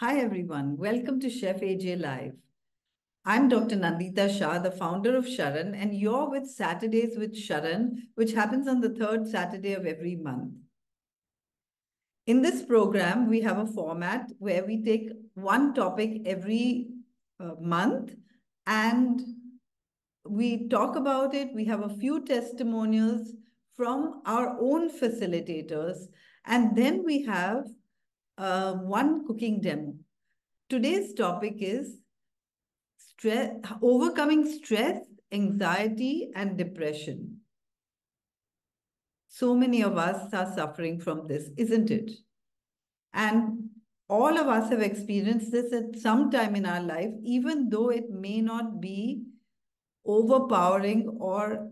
Hi, everyone. Welcome to Chef AJ Live. I'm Dr. Nandita Shah, the founder of Sharan, and you're with Saturdays with Sharan, which happens on the third Saturday of every month. In this program, we have a format where we take one topic every uh, month and we talk about it. We have a few testimonials from our own facilitators, and then we have uh, one cooking demo. Today's topic is stress, overcoming stress, anxiety, and depression. So many of us are suffering from this, isn't it? And all of us have experienced this at some time in our life, even though it may not be overpowering or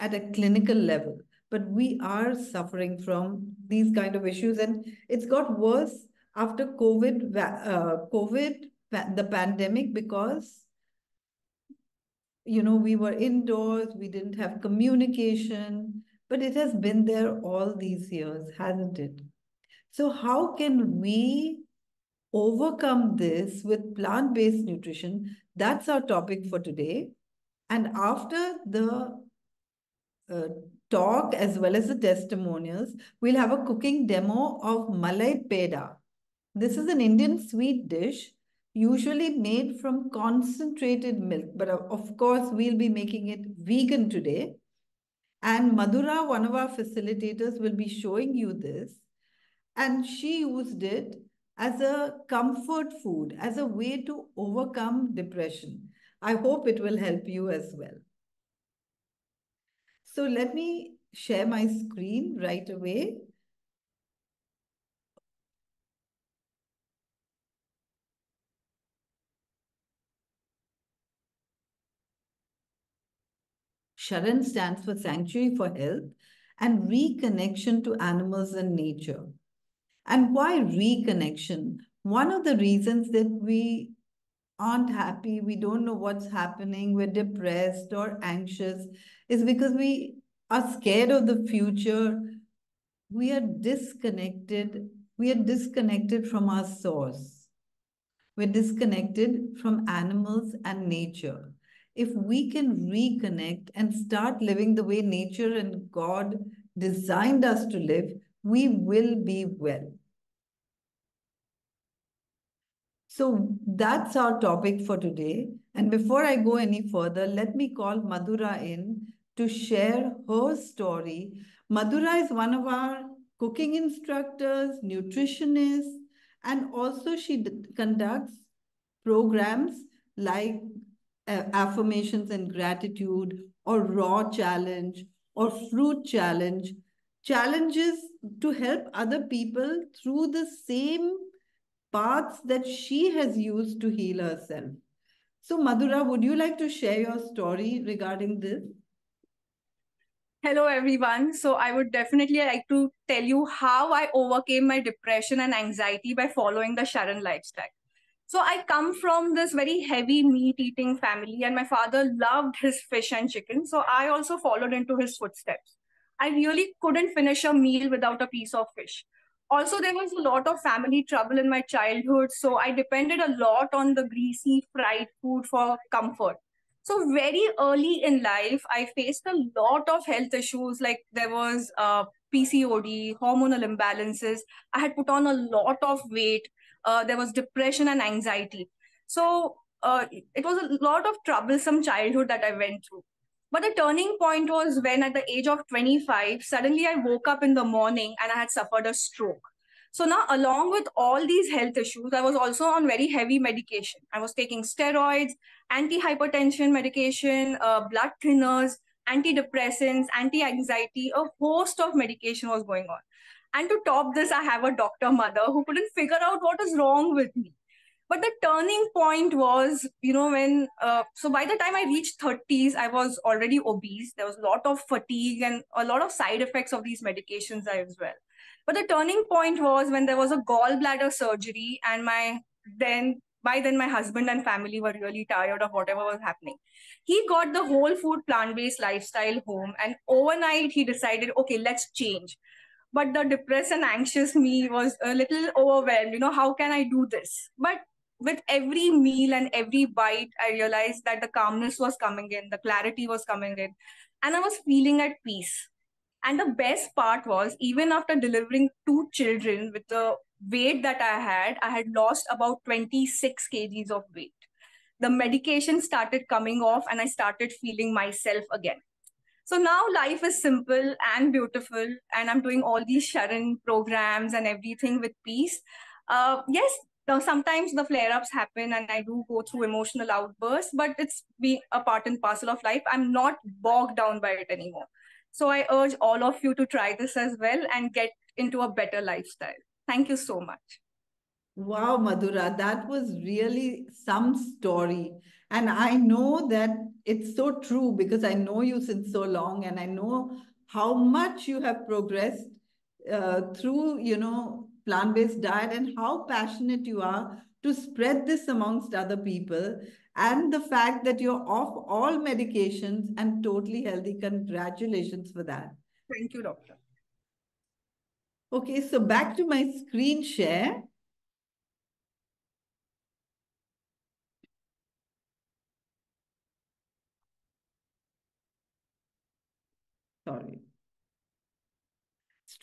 at a clinical level. But we are suffering from these kind of issues, and it's got worse after COVID, uh, COVID, the pandemic, because you know we were indoors, we didn't have communication, but it has been there all these years, hasn't it? So how can we overcome this with plant-based nutrition? That's our topic for today. And after the uh, talk as well as the testimonials, we'll have a cooking demo of Malai Peda. This is an Indian sweet dish usually made from concentrated milk. But of course, we'll be making it vegan today. And Madhura, one of our facilitators, will be showing you this. And she used it as a comfort food, as a way to overcome depression. I hope it will help you as well. So let me share my screen right away. Sharan stands for Sanctuary for Health and reconnection to animals and nature. And why reconnection? One of the reasons that we aren't happy, we don't know what's happening, we're depressed or anxious, is because we are scared of the future. We are disconnected. We are disconnected from our source. We're disconnected from animals and nature. If we can reconnect and start living the way nature and God designed us to live, we will be well. So that's our topic for today. And before I go any further, let me call Madhura in to share her story. Madhura is one of our cooking instructors, nutritionists, and also she conducts programs like uh, affirmations and gratitude or raw challenge or fruit challenge, challenges to help other people through the same paths that she has used to heal herself. So, Madhura, would you like to share your story regarding this? Hello, everyone. So, I would definitely like to tell you how I overcame my depression and anxiety by following the Sharan lifestyle. So, I come from this very heavy meat eating family, and my father loved his fish and chicken. So, I also followed into his footsteps. I really couldn't finish a meal without a piece of fish also there was a lot of family trouble in my childhood so i depended a lot on the greasy fried food for comfort. So very early in life i faced a lot of health issues like there was uh, pcod hormonal imbalances. I had put on a lot of weight uh, there was depression and anxiety. So uh, it was a lot of troublesome childhood that i went through but the turning point was when, at the age of 25, suddenly I woke up in the morning and I had suffered a stroke. So now, along with all these health issues, I was also on very heavy medication. I was taking steroids, anti-hypertension medication, uh, blood thinners, antidepressants, anti-anxiety, a host of medication was going on. And to top this, I have a doctor mother who couldn't figure out what is wrong with me but the turning point was you know when uh, so by the time i reached 30s i was already obese there was a lot of fatigue and a lot of side effects of these medications as well but the turning point was when there was a gallbladder surgery and my then by then my husband and family were really tired of whatever was happening he got the whole food plant based lifestyle home and overnight he decided okay let's change but the depressed and anxious me was a little overwhelmed. You know, how can I do this? But with every meal and every bite, I realized that the calmness was coming in, the clarity was coming in, and I was feeling at peace. And the best part was, even after delivering two children with the weight that I had, I had lost about 26 kgs of weight. The medication started coming off, and I started feeling myself again. So now life is simple and beautiful, and I'm doing all these Sharan programs and everything with peace. Uh, yes, sometimes the flare-ups happen and I do go through emotional outbursts, but it's being a part and parcel of life. I'm not bogged down by it anymore. So I urge all of you to try this as well and get into a better lifestyle. Thank you so much. Wow, Madhura, that was really some story. And I know that it's so true because I know you since so long and I know how much you have progressed uh, through, you know, plant-based diet and how passionate you are to spread this amongst other people and the fact that you're off all medications and totally healthy. Congratulations for that. Thank you, doctor. Okay, so back to my screen share.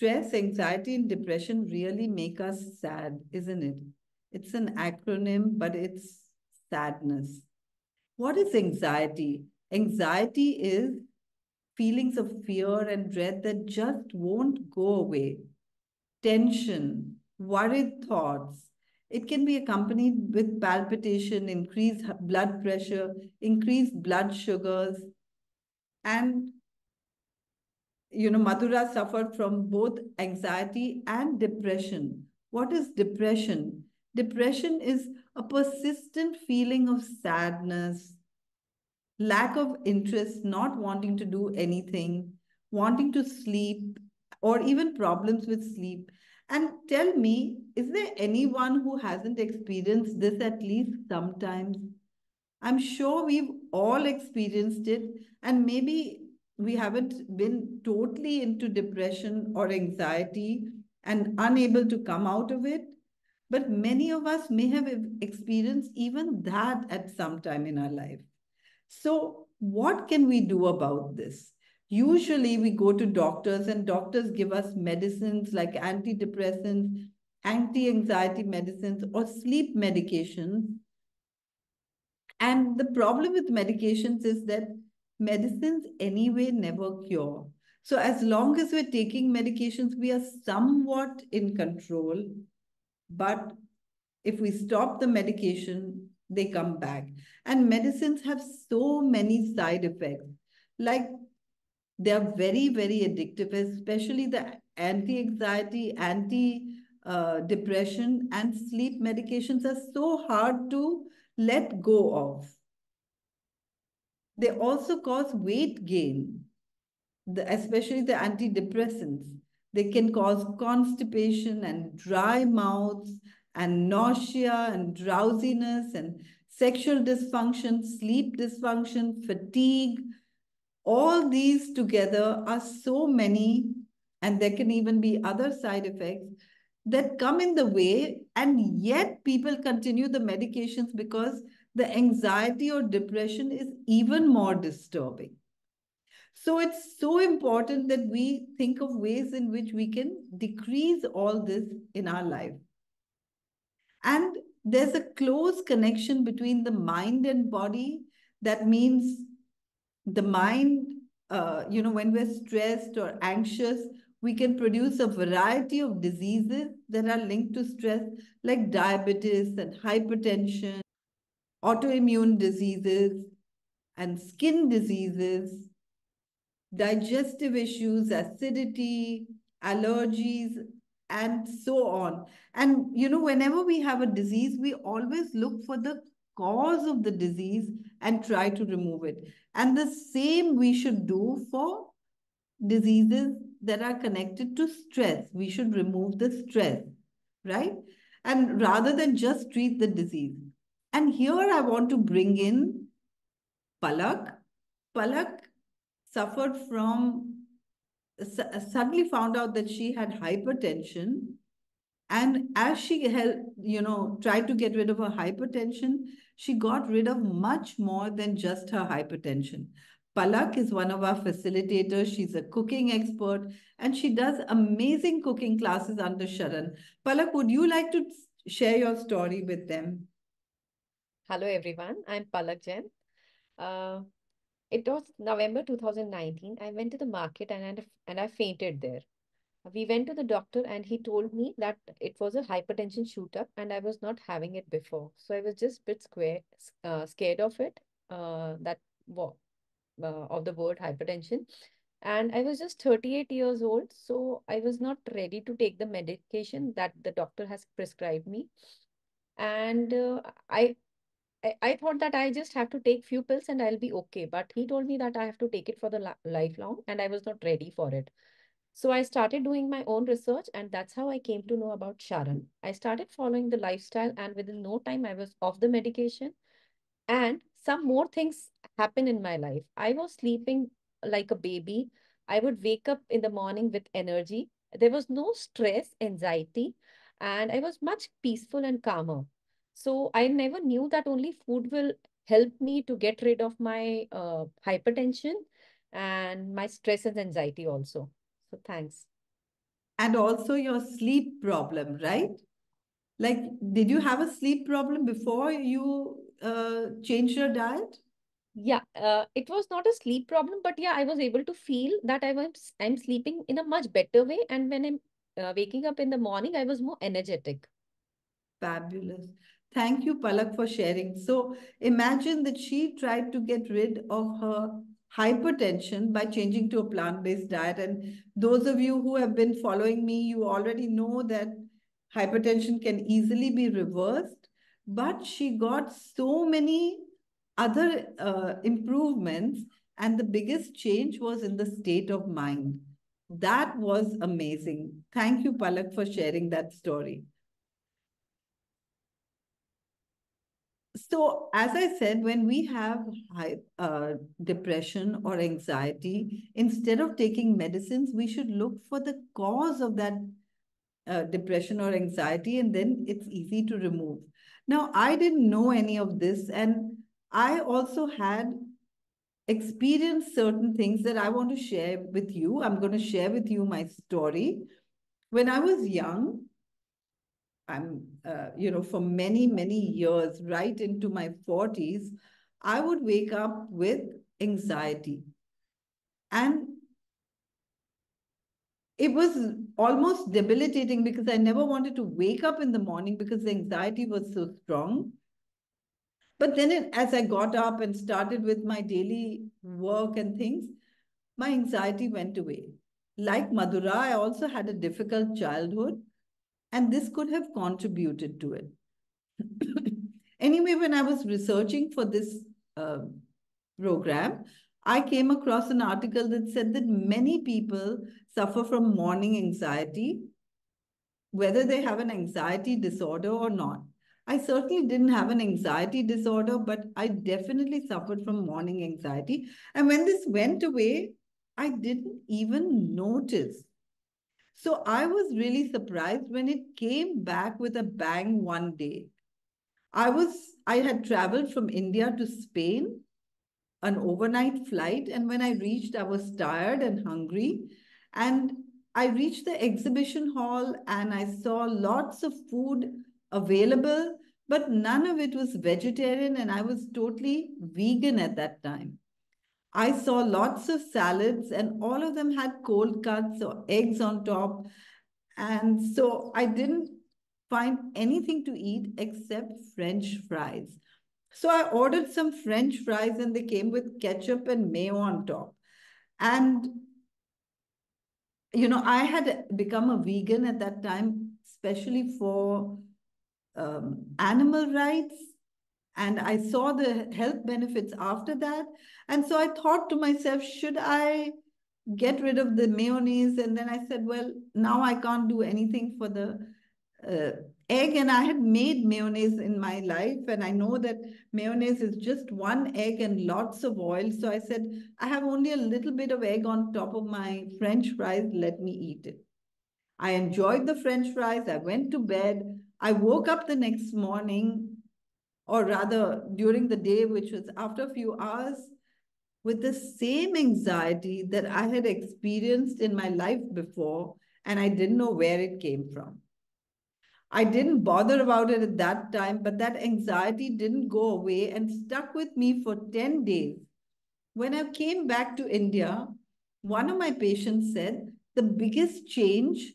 Stress, anxiety, and depression really make us sad, isn't it? It's an acronym, but it's sadness. What is anxiety? Anxiety is feelings of fear and dread that just won't go away. Tension, worried thoughts. It can be accompanied with palpitation, increased blood pressure, increased blood sugars, and you know, Madhura suffered from both anxiety and depression. What is depression? Depression is a persistent feeling of sadness, lack of interest, not wanting to do anything, wanting to sleep, or even problems with sleep. And tell me, is there anyone who hasn't experienced this at least sometimes? I'm sure we've all experienced it, and maybe we haven't been totally into depression or anxiety and unable to come out of it. But many of us may have experienced even that at some time in our life. So, what can we do about this? Usually, we go to doctors, and doctors give us medicines like antidepressants, anti anxiety medicines, or sleep medications. And the problem with medications is that medicines anyway never cure. So as long as we're taking medications, we are somewhat in control. But if we stop the medication, they come back. And medicines have so many side effects. Like they're very, very addictive, especially the anti-anxiety, anti-depression, uh, and sleep medications are so hard to let go of. They also cause weight gain, the, especially the antidepressants. They can cause constipation and dry mouths and nausea and drowsiness and sexual dysfunction, sleep dysfunction, fatigue. All these together are so many, and there can even be other side effects that come in the way, and yet people continue the medications because the anxiety or depression is even more disturbing. So it's so important that we think of ways in which we can decrease all this in our life. And there's a close connection between the mind and body. That means the mind, uh, you know, when we're stressed or anxious, we can produce a variety of diseases that are linked to stress, like diabetes and hypertension autoimmune diseases and skin diseases, digestive issues, acidity, allergies, and so on. And, you know, whenever we have a disease, we always look for the cause of the disease and try to remove it. And the same we should do for diseases that are connected to stress. We should remove the stress, right? And rather than just treat the disease. And here I want to bring in Palak. Palak suffered from suddenly found out that she had hypertension. And as she helped, you know, tried to get rid of her hypertension, she got rid of much more than just her hypertension. Palak is one of our facilitators. She's a cooking expert and she does amazing cooking classes under Sharan. Palak, would you like to share your story with them? Hello, everyone. I'm Palak Jain. Uh, it was November 2019. I went to the market and I, and I fainted there. We went to the doctor and he told me that it was a hypertension shoot up and I was not having it before. So I was just a bit square, uh, scared of it, uh, that uh, of the word hypertension. And I was just 38 years old. So I was not ready to take the medication that the doctor has prescribed me. And uh, I I, thought that I just have to take few pills and I'll be okay. But he told me that I have to take it for the lifelong and I was not ready for it. So I started doing my own research and that's how I came to know about Sharan. I started following the lifestyle and within no time I was off the medication and some more things happened in my life. I was sleeping like a baby. I would wake up in the morning with energy. There was no stress, anxiety, and I was much peaceful and calmer. So I never knew that only food will help me to get rid of my uh, hypertension and my stress and anxiety also. So thanks. And also your sleep problem, right? Like, did you have a sleep problem before you uh, changed your diet? Yeah, uh, it was not a sleep problem, but yeah, I was able to feel that I was I'm sleeping in a much better way, and when I'm uh, waking up in the morning, I was more energetic. Fabulous. Thank you, Palak, for sharing. So imagine that she tried to get rid of her hypertension by changing to a plant-based diet. And those of you who have been following me, you already know that hypertension can easily be reversed. But she got so many other uh, improvements. And the biggest change was in the state of mind. That was amazing. Thank you, Palak, for sharing that story. So, as I said, when we have high, uh, depression or anxiety, instead of taking medicines, we should look for the cause of that uh, depression or anxiety, and then it's easy to remove. Now, I didn't know any of this, and I also had experienced certain things that I want to share with you. I'm going to share with you my story. When I was young, I'm, uh, you know, for many, many years, right into my 40s, I would wake up with anxiety. And it was almost debilitating because I never wanted to wake up in the morning because the anxiety was so strong. But then it, as I got up and started with my daily work and things, my anxiety went away. Like Madhura, I also had a difficult childhood. And this could have contributed to it. anyway, when I was researching for this uh, program, I came across an article that said that many people suffer from morning anxiety, whether they have an anxiety disorder or not. I certainly didn't have an anxiety disorder, but I definitely suffered from morning anxiety. And when this went away, I didn't even notice so I was really surprised when it came back with a bang one day. I was I had traveled from India to Spain, an overnight flight, and when I reached, I was tired and hungry. And I reached the exhibition hall and I saw lots of food available, but none of it was vegetarian, and I was totally vegan at that time. I saw lots of salads and all of them had cold cuts or eggs on top. And so I didn't find anything to eat except French fries. So I ordered some French fries and they came with ketchup and mayo on top. And, you know, I had become a vegan at that time, especially for um, animal rights and I saw the health benefits after that. And so I thought to myself, should I get rid of the mayonnaise? And then I said, well, now I can't do anything for the uh, egg and I had made mayonnaise in my life. And I know that mayonnaise is just one egg and lots of oil. So I said, I have only a little bit of egg on top of my French fries. Let me eat it. I enjoyed the French fries. I went to bed. I woke up the next morning, or rather during the day, which was after a few hours, with the same anxiety that I had experienced in my life before, and I didn't know where it came from. I didn't bother about it at that time, but that anxiety didn't go away and stuck with me for 10 days. When I came back to India, one of my patients said the biggest change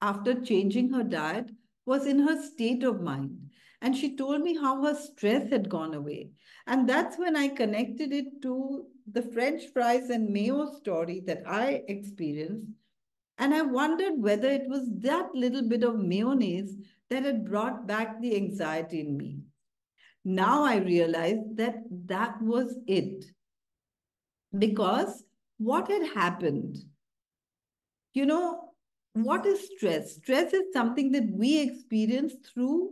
after changing her diet was in her state of mind. And she told me how her stress had gone away. And that's when I connected it to the French fries and mayo story that I experienced. And I wondered whether it was that little bit of mayonnaise that had brought back the anxiety in me. Now I realized that that was it. Because what had happened, you know, what is stress? Stress is something that we experience through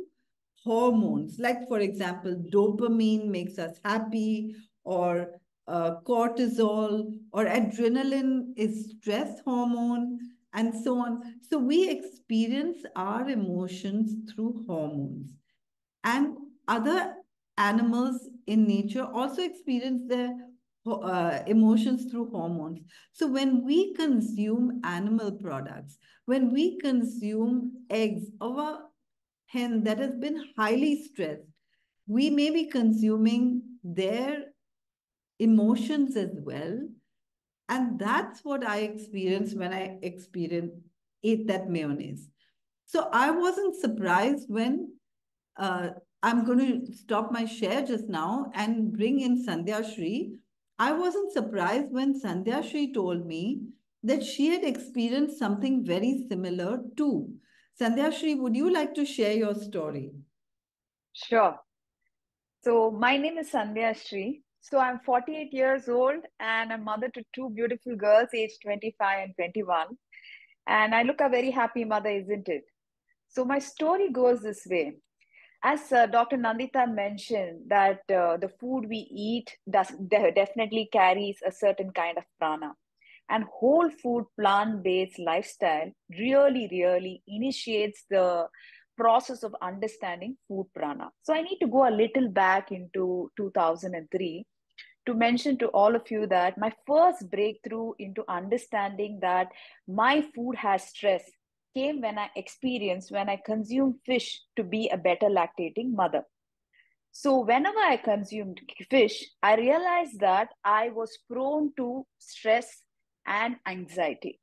hormones. Like, for example, dopamine makes us happy, or uh, cortisol, or adrenaline is stress hormone, and so on. So we experience our emotions through hormones. And other animals in nature also experience their uh, emotions through hormones. So when we consume animal products, when we consume eggs of hen that has been highly stressed, we may be consuming their emotions as well. And that's what I experienced when I experienced ate that mayonnaise. So I wasn't surprised when uh, I'm going to stop my share just now and bring in Sandhya Shri, I wasn't surprised when Sandhya Shri told me that she had experienced something very similar too. Sandhya Shri, would you like to share your story? Sure. So my name is Sandhya Shri. So I'm 48 years old and I'm mother to two beautiful girls aged 25 and 21. And I look a very happy mother, isn't it? So my story goes this way as uh, Dr. Nandita mentioned, that uh, the food we eat does de- definitely carries a certain kind of prana. And whole food plant based lifestyle really, really initiates the process of understanding food prana. So I need to go a little back into 2003 to mention to all of you that my first breakthrough into understanding that my food has stress came when I experienced when I consumed fish to be a better lactating mother. So, whenever I consumed fish, I realized that I was prone to stress and anxiety.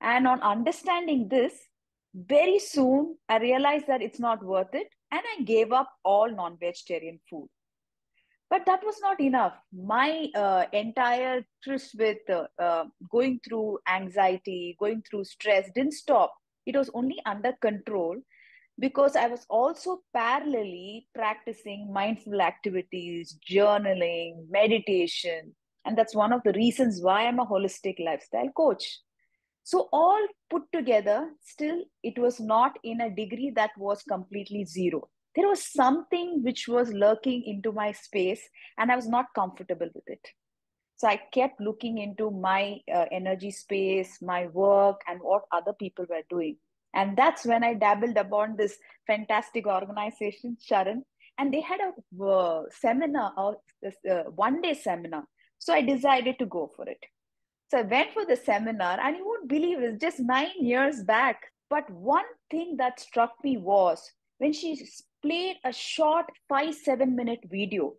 And on understanding this, very soon I realized that it's not worth it and I gave up all non vegetarian food. But that was not enough. My uh, entire tryst with uh, uh, going through anxiety, going through stress didn't stop it was only under control because I was also parallelly practicing mindful activities, journaling, meditation. And that's one of the reasons why I'm a holistic lifestyle coach. So, all put together, still, it was not in a degree that was completely zero. There was something which was lurking into my space, and I was not comfortable with it. So I kept looking into my uh, energy space, my work, and what other people were doing. And that's when I dabbled upon this fantastic organization, Sharan. And they had a uh, seminar, or uh, one day seminar. So I decided to go for it. So I went for the seminar, and you won't believe it, just nine years back. But one thing that struck me was when she played a short five, seven minute video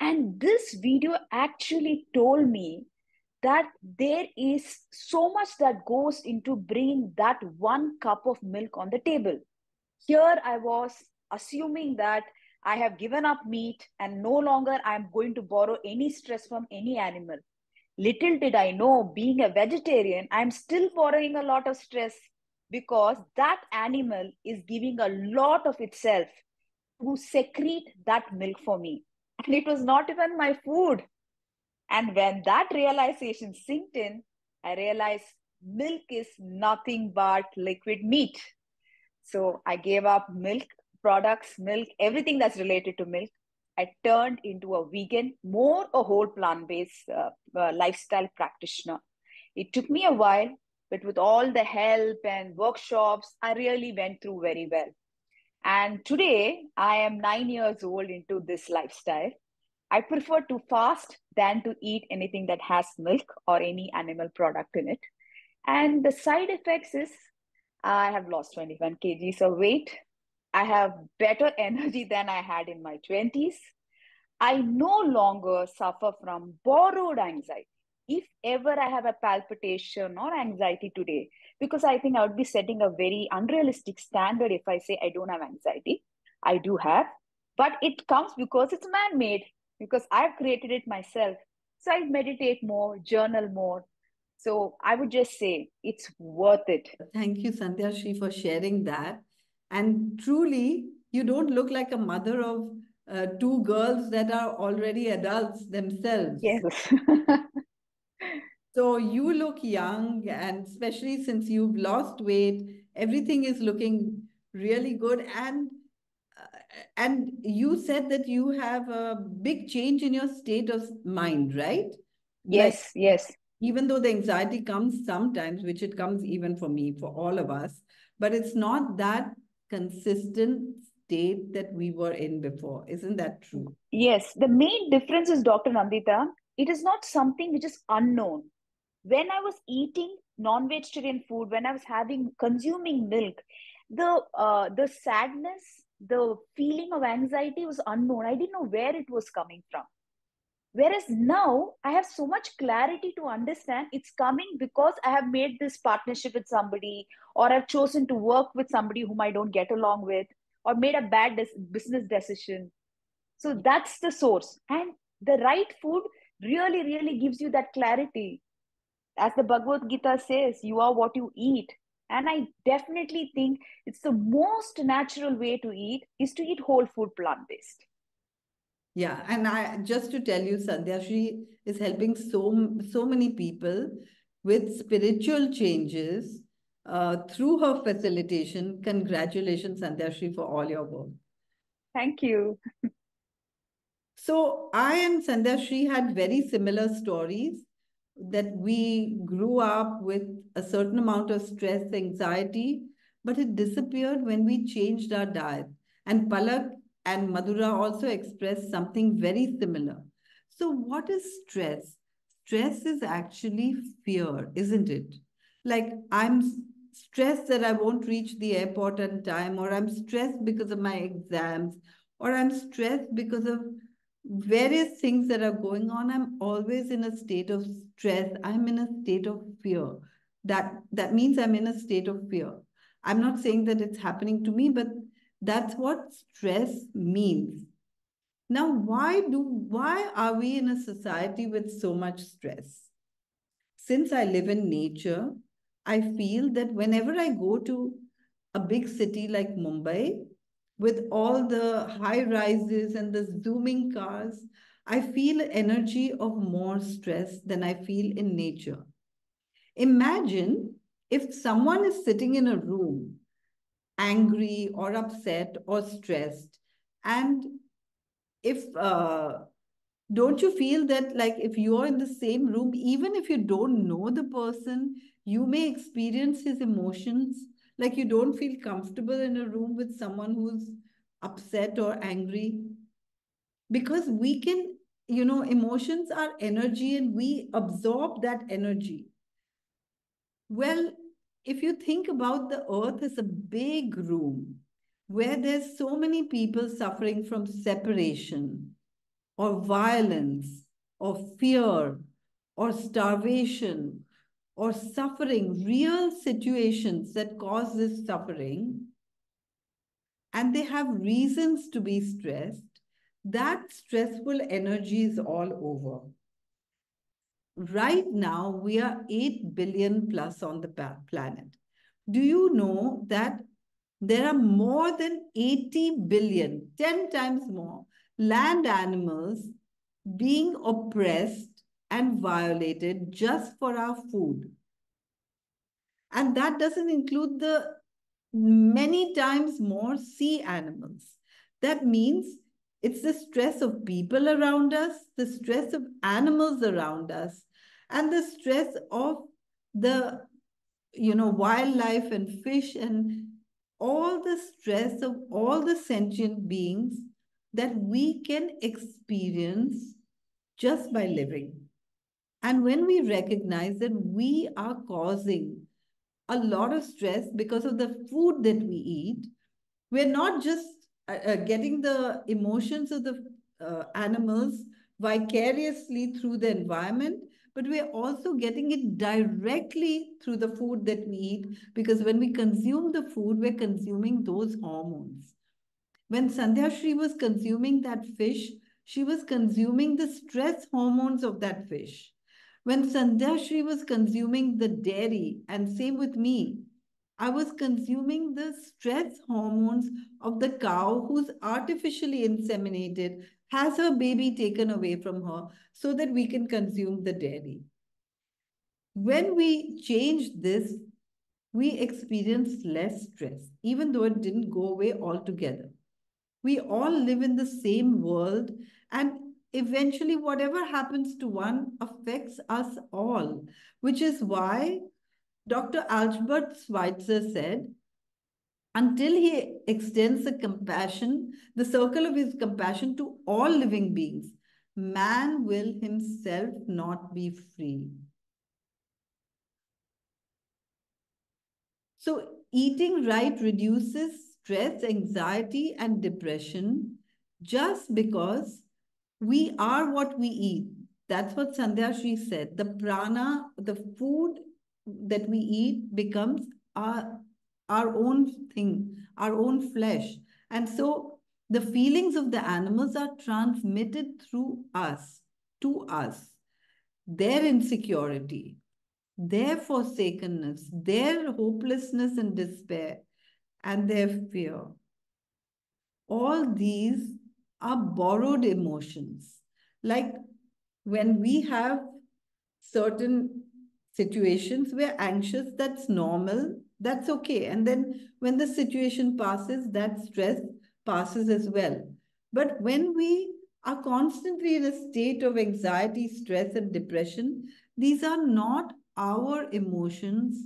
and this video actually told me that there is so much that goes into bringing that one cup of milk on the table. Here I was assuming that I have given up meat and no longer I'm going to borrow any stress from any animal. Little did I know, being a vegetarian, I'm still borrowing a lot of stress because that animal is giving a lot of itself to secrete that milk for me and it was not even my food. And when that realization sinked in, I realized milk is nothing but liquid meat. So I gave up milk products, milk, everything that's related to milk. I turned into a vegan, more a whole plant based uh, uh, lifestyle practitioner. It took me a while, but with all the help and workshops, I really went through very well. And today, I am nine years old into this lifestyle. I prefer to fast than to eat anything that has milk or any animal product in it. And the side effects is I have lost 21 kgs of weight. I have better energy than I had in my 20s. I no longer suffer from borrowed anxiety. If ever I have a palpitation or anxiety today, because I think I would be setting a very unrealistic standard if I say I don't have anxiety. I do have, but it comes because it's man made, because I've created it myself. So I meditate more, journal more, so I would just say it's worth it. Thank you, Sandhya for sharing that. And truly, you don't look like a mother of uh, two girls that are already adults themselves. Yes. so you look young, and especially since you've lost weight, everything is looking really good. And uh, and you said that you have a big change in your state of mind, right? Yes, like, yes even though the anxiety comes sometimes, which it comes even for me, for all of us, but it's not that consistent state that we were in before. Isn't that true? Yes. The main difference is, Dr. Nandita, it is not something which is unknown. When I was eating non-vegetarian food, when I was having consuming milk, the uh, the sadness, the feeling of anxiety was unknown. I didn't know where it was coming from. Whereas now I have so much clarity to understand it's coming because I have made this partnership with somebody, or I've chosen to work with somebody whom I don't get along with, or made a bad business decision. So that's the source. And the right food really, really gives you that clarity. As the Bhagavad Gita says, you are what you eat. And I definitely think it's the most natural way to eat is to eat whole food plant based. Yeah, and I just to tell you, Sandhya, she is helping so so many people with spiritual changes uh, through her facilitation. Congratulations, Sandhya Shri, for all your work. Thank you. so I and Sandhya Shri had very similar stories that we grew up with a certain amount of stress, anxiety, but it disappeared when we changed our diet. And Palak and Madhura also expressed something very similar. So, what is stress? Stress is actually fear, isn't it? Like, I'm stressed that I won't reach the airport on time, or I'm stressed because of my exams, or I'm stressed because of various things that are going on. I'm always in a state of stress. I'm in a state of fear. That, that means I'm in a state of fear. I'm not saying that it's happening to me, but that's what stress means. Now, why do why are we in a society with so much stress? Since I live in nature, I feel that whenever I go to a big city like Mumbai, with all the high rises and the zooming cars, I feel energy of more stress than I feel in nature. Imagine if someone is sitting in a room angry or upset or stressed. And if, uh, don't you feel that like if you're in the same room, even if you don't know the person, you may experience his emotions. Like you don't feel comfortable in a room with someone who's upset or angry. Because we can, you know, emotions are energy and we absorb that energy. Well, if you think about the earth as a big room where there's so many people suffering from separation or violence or fear or starvation or suffering, real situations that cause this suffering, and they have reasons to be stressed, that stressful energy is all over. Right now, we are 8 billion plus on the planet. Do you know that there are more than 80 billion, 10 times more, land animals being oppressed and violated just for our food? And that doesn't include the many times more sea animals. That means it's the stress of people around us, the stress of animals around us, and the stress of the you know wildlife and fish and all the stress of all the sentient beings that we can experience just by living. And when we recognize that we are causing a lot of stress because of the food that we eat, we're not just uh, uh, getting the emotions of the uh, animals vicariously through the environment, but we're also getting it directly through the food that we eat because when we consume the food, we're consuming those hormones. When Sandhya Shri was consuming that fish, she was consuming the stress hormones of that fish. When Sandhya Shri was consuming the dairy, and same with me, I was consuming the stress hormones of the cow who's artificially inseminated, has her baby taken away from her so that we can consume the dairy. When we change this, we experience less stress, even though it didn't go away altogether. We all live in the same world and eventually whatever happens to one affects us all, which is why Dr. Albert Schweitzer said, until he extends the compassion, the circle of his compassion to all living beings, man will himself not be free. So eating right reduces stress, anxiety, and depression just because we are what we eat. That's what Sandhya Shri said. The prana, the food that we eat becomes our, our own thing, our own flesh. And so the feelings of the animals are transmitted through us, to us. Their insecurity, their forsakenness, their hopelessness and despair, and their fear. All these are borrowed emotions. Like when we have certain situations, we're anxious, that's normal, that's okay. And then when the situation passes, that stress passes as well. But when we are constantly in a state of anxiety, stress, and depression, these are not our emotions,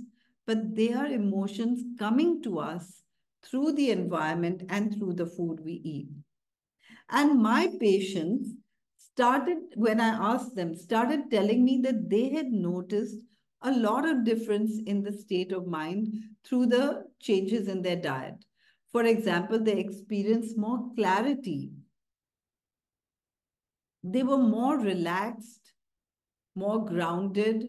but they are emotions coming to us through the environment and through the food we eat. And my patients started, when I asked them, started telling me that they had noticed a lot of difference in the state of mind through the changes in their diet. For example, they experienced more clarity. They were more relaxed, more grounded,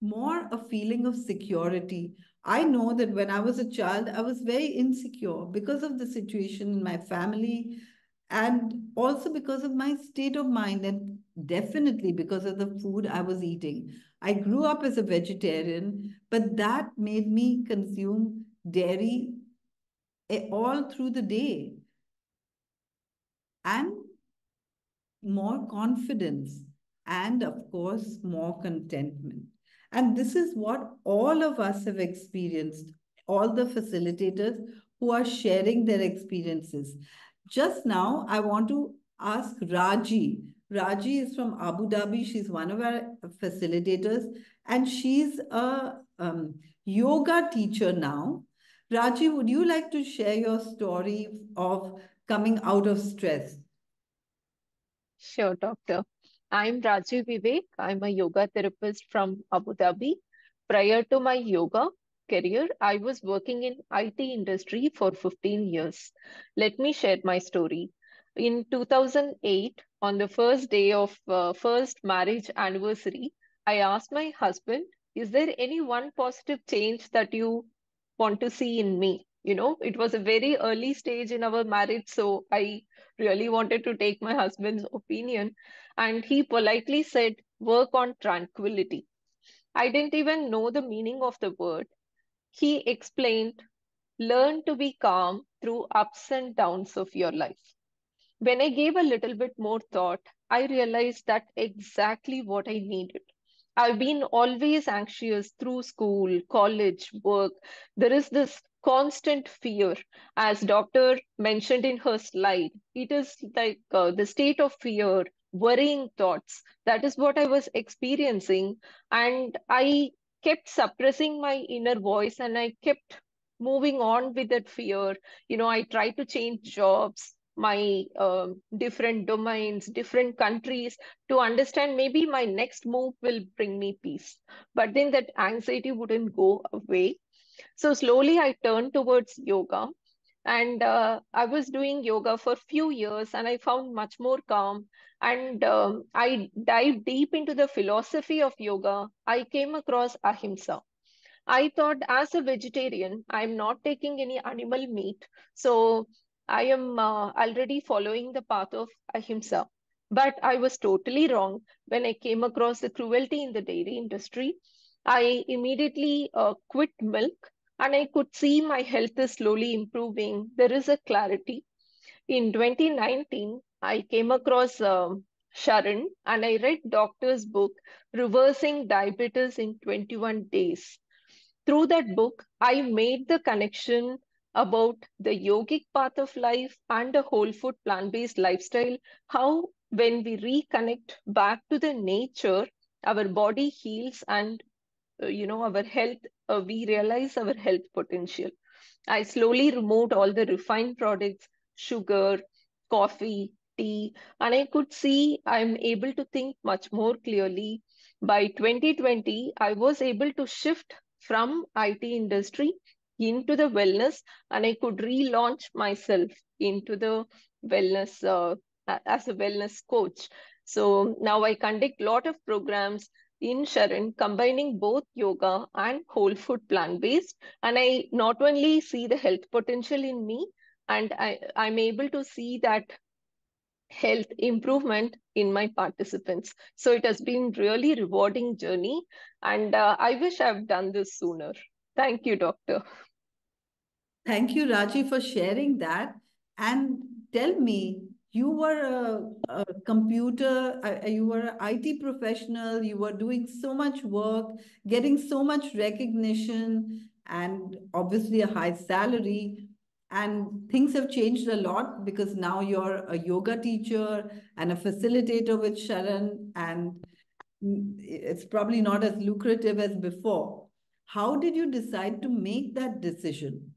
more a feeling of security. I know that when I was a child, I was very insecure because of the situation in my family, and also because of my state of mind and definitely because of the food I was eating. I grew up as a vegetarian, but that made me consume dairy eh, all through the day and more confidence and of course more contentment and this is what all of us have experienced all the facilitators who are sharing their experiences just now, I want to ask Raji. Raji is from Abu Dhabi. She's one of our facilitators, and she's a um, yoga teacher now. Raji, would you like to share your story of coming out of stress? Sure, doctor. I'm Raji Vivek. I'm a yoga therapist from Abu Dhabi. Prior to my yoga, career, I was working in IT industry for 15 years. Let me share my story. In 2008, on the first day of uh, first marriage anniversary, I asked my husband, is there any one positive change that you want to see in me? You know, it was a very early stage in our marriage, so I really wanted to take my husband's opinion. And he politely said, work on tranquility. I didn't even know the meaning of the word. He explained, learn to be calm through ups and downs of your life. When I gave a little bit more thought, I realized that exactly what I needed. I've been always anxious through school, college, work. There is this constant fear. As doctor mentioned in her slide, it is like uh, the state of fear, worrying thoughts. That is what I was experiencing. And I kept suppressing my inner voice and I kept moving on with that fear. You know, I tried to change jobs, my uh, different domains, different countries to understand maybe my next move will bring me peace. But then that anxiety wouldn't go away. So slowly I turned towards yoga and uh, I was doing yoga for few years and I found much more calm. And um, I dived deep into the philosophy of yoga. I came across ahimsa. I thought as a vegetarian, I'm not taking any animal meat. So I am uh, already following the path of ahimsa. But I was totally wrong when I came across the cruelty in the dairy industry. I immediately uh, quit milk and I could see my health is slowly improving. There is a clarity. In 2019, I came across um, Sharan and I read doctor's book, Reversing Diabetes in 21 Days. Through that book, I made the connection about the yogic path of life and a whole food plant-based lifestyle, how when we reconnect back to the nature, our body heals and uh, you know our health uh, we realize our health potential. I slowly removed all the refined products sugar coffee tea and i could see i'm able to think much more clearly. By 2020 i was able to shift from it industry into the wellness and i could relaunch myself into the wellness uh, as a wellness coach so now i conduct a lot of programs in Sharan, combining both yoga and whole food plant based. And I not only see the health potential in me, and I, I'm able to see that health improvement in my participants. So it has been really rewarding journey. And uh, I wish I've done this sooner. Thank you, doctor. Thank you, Raji, for sharing that. And tell me, you were a, a computer, uh, you were an IT professional, you were doing so much work, getting so much recognition, and obviously a high salary. And things have changed a lot because now you're a yoga teacher and a facilitator with Sharan, and it's probably not as lucrative as before. How did you decide to make that decision?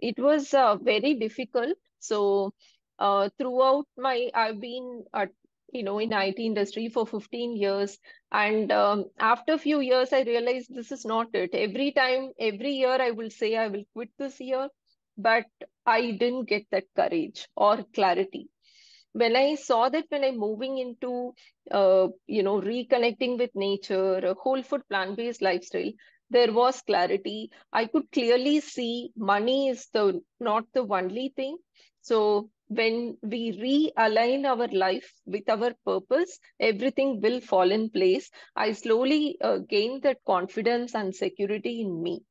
It was uh, very difficult so uh, throughout my, I've been at, you know, in IT industry for 15 years. And um, after a few years, I realized this is not it. Every time, every year, I will say I will quit this year, but I didn't get that courage or clarity. When I saw that when I'm moving into, uh, you know, reconnecting with nature, a whole food plant-based lifestyle, there was clarity. I could clearly see money is the not the only thing. So when we realign our life with our purpose, everything will fall in place. I slowly uh, gained that confidence and security in me.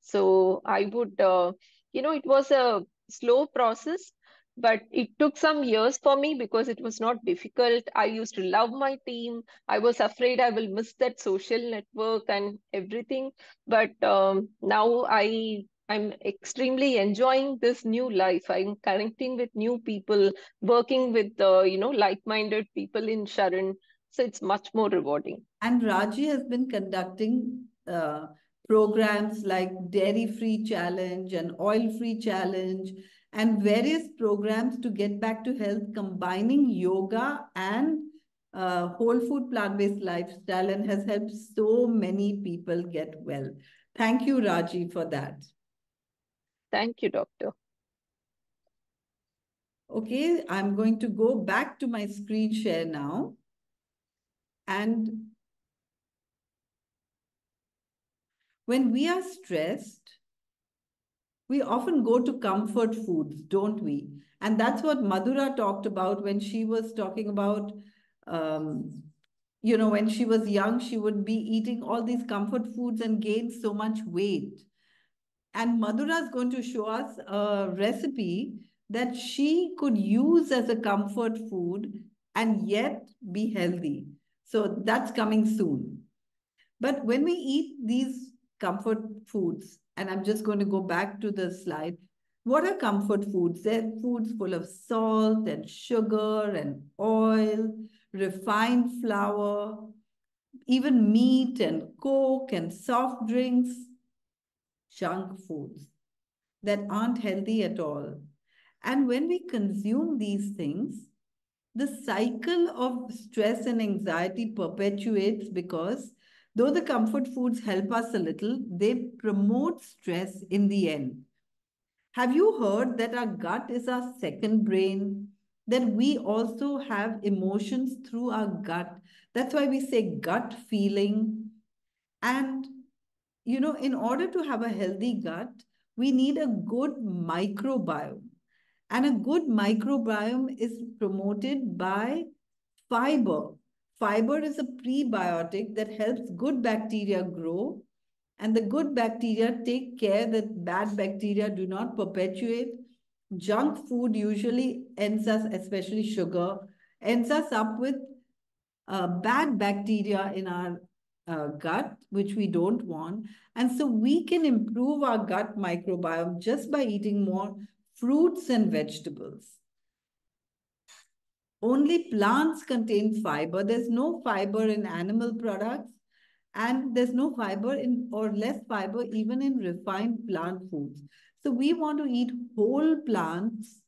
So I would, uh, you know, it was a slow process, but it took some years for me because it was not difficult. I used to love my team. I was afraid I will miss that social network and everything. But um, now I I'm extremely enjoying this new life. I'm connecting with new people, working with uh, you know like-minded people in Sharan. So it's much more rewarding. And Raji has been conducting uh, programs like Dairy Free Challenge and Oil Free Challenge and various programs to get back to health, combining yoga and uh, whole food plant-based lifestyle and has helped so many people get well. Thank you, Raji, for that. Thank you, doctor. Okay, I'm going to go back to my screen share now. And when we are stressed, we often go to comfort foods, don't we? And that's what Madhura talked about when she was talking about, um, you know, when she was young, she would be eating all these comfort foods and gain so much weight. And Madhura is going to show us a recipe that she could use as a comfort food and yet be healthy. So that's coming soon. But when we eat these comfort foods, and I'm just going to go back to the slide. What are comfort foods? They're foods full of salt and sugar and oil, refined flour, even meat and coke and soft drinks, junk foods that aren't healthy at all. And when we consume these things, the cycle of stress and anxiety perpetuates because though the comfort foods help us a little, they promote stress in the end. Have you heard that our gut is our second brain? That we also have emotions through our gut. That's why we say gut feeling. And, you know, in order to have a healthy gut, we need a good microbiome. And a good microbiome is promoted by fiber. Fiber is a prebiotic that helps good bacteria grow and the good bacteria take care that bad bacteria do not perpetuate. Junk food usually ends us, especially sugar, ends us up with uh, bad bacteria in our uh, gut, which we don't want. And so we can improve our gut microbiome just by eating more fruits and vegetables. Only plants contain fiber. There's no fiber in animal products and there's no fiber in or less fiber even in refined plant foods. So we want to eat whole plants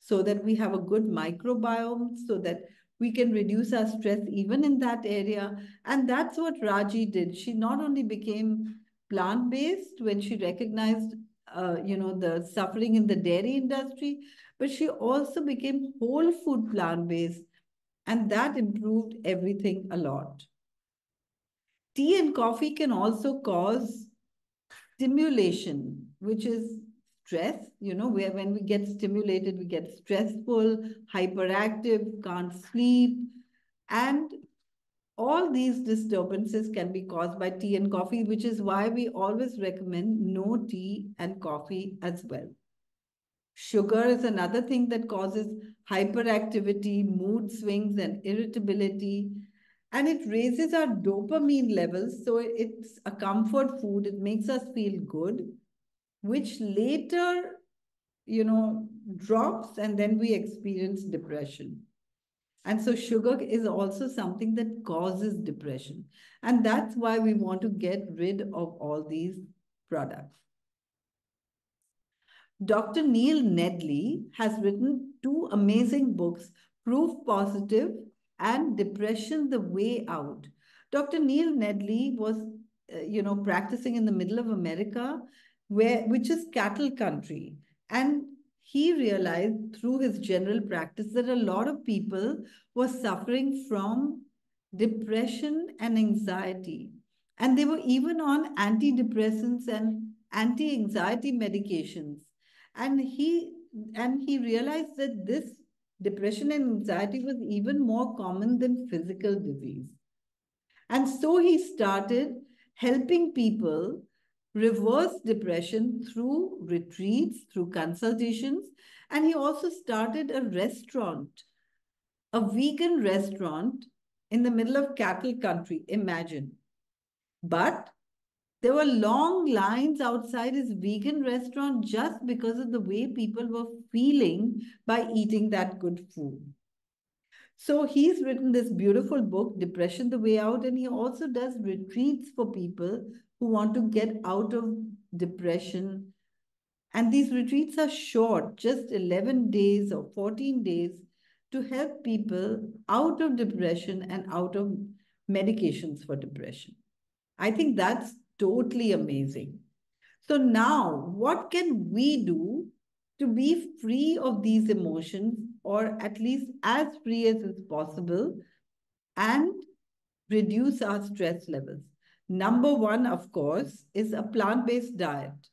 so that we have a good microbiome, so that we can reduce our stress even in that area. And that's what Raji did. She not only became plant-based when she recognized uh, you know, the suffering in the dairy industry, but she also became whole food plant-based and that improved everything a lot. Tea and coffee can also cause stimulation, which is stress, you know, where when we get stimulated, we get stressful, hyperactive, can't sleep. And all these disturbances can be caused by tea and coffee, which is why we always recommend no tea and coffee as well. Sugar is another thing that causes hyperactivity, mood swings, and irritability and it raises our dopamine levels. So it's a comfort food. It makes us feel good, which later, you know, drops and then we experience depression. And so sugar is also something that causes depression. And that's why we want to get rid of all these products. Dr. Neil Nedley has written two amazing books, Proof Positive and depression the way out. Dr. Neil Nedley was, uh, you know, practicing in the middle of America, where which is cattle country, and he realized through his general practice that a lot of people were suffering from depression and anxiety, and they were even on antidepressants and anti-anxiety medications, and he and he realized that this depression and anxiety was even more common than physical disease. And so he started helping people reverse depression through retreats, through consultations. And he also started a restaurant, a vegan restaurant in the middle of cattle country, imagine. But there were long lines outside his vegan restaurant just because of the way people were feeling by eating that good food. So he's written this beautiful book, Depression the Way Out, and he also does retreats for people who want to get out of depression. And these retreats are short, just 11 days or 14 days to help people out of depression and out of medications for depression. I think that's totally amazing. So now, what can we do to be free of these emotions, or at least as free as is possible, and reduce our stress levels? Number one, of course, is a plant-based diet.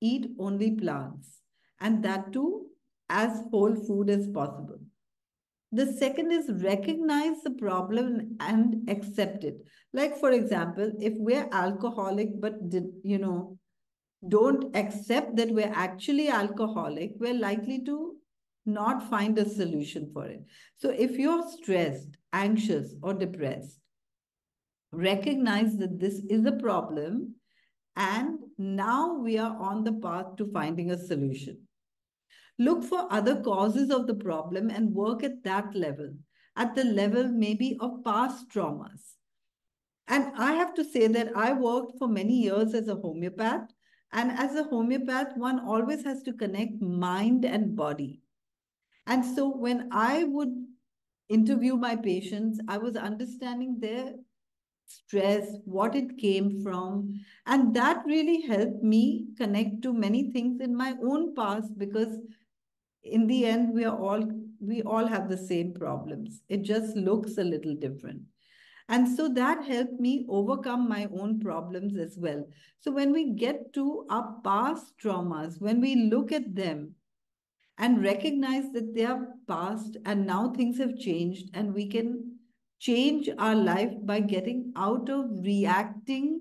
Eat only plants, and that too as whole food as possible. The second is recognize the problem and accept it. Like, for example, if we're alcoholic, but, you know, don't accept that we're actually alcoholic, we're likely to not find a solution for it. So if you're stressed, anxious, or depressed, recognize that this is a problem And now we are on the path to finding a solution. Look for other causes of the problem and work at that level, at the level maybe of past traumas. And I have to say that I worked for many years as a homeopath. And as a homeopath, one always has to connect mind and body. And so when I would interview my patients, I was understanding their stress, what it came from. And that really helped me connect to many things in my own past because in the end, we are all we all have the same problems. It just looks a little different. And so that helped me overcome my own problems as well. So when we get to our past traumas, when we look at them and recognize that they are past and now things have changed and we can change our life by getting out of reacting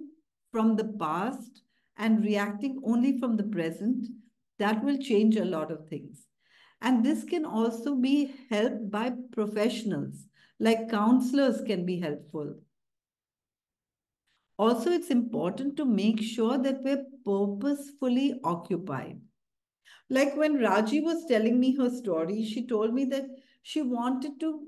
from the past and reacting only from the present, that will change a lot of things. And this can also be helped by professionals like counselors can be helpful. Also, it's important to make sure that we're purposefully occupied. Like when Raji was telling me her story, she told me that she wanted to